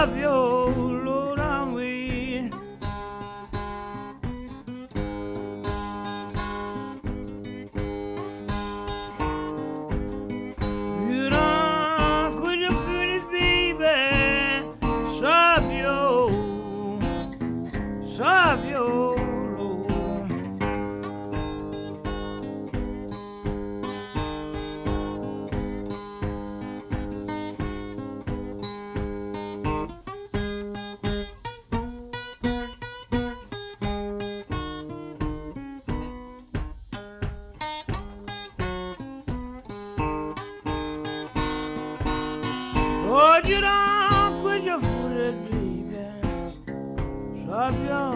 love you, Lord, I'm we. You don't could you baby? Save you. you don't quit your foolish dreaming, stop your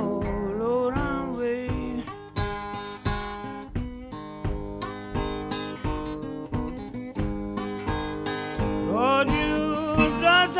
low down way. Lord, you don't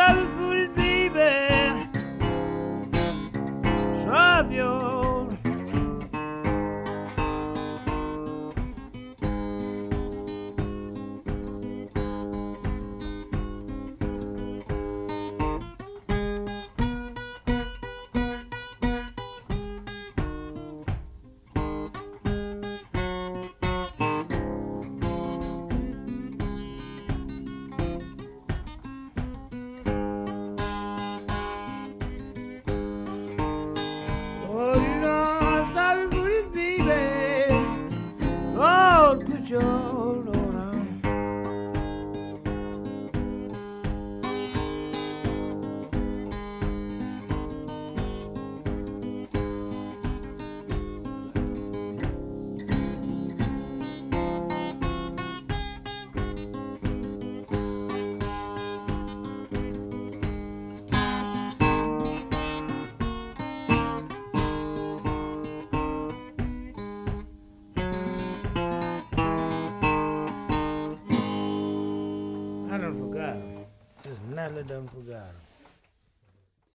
Canada é me pegaram.